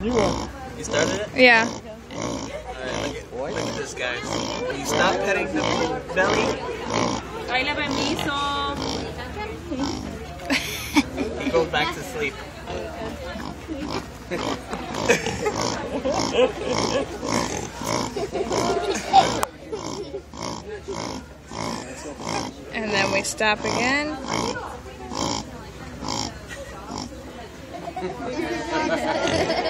You will. You started it? Yeah. Alright, look, at, look at this, guys. When you stop petting the belly, Baila permiso. he goes back to sleep. And then we stop again.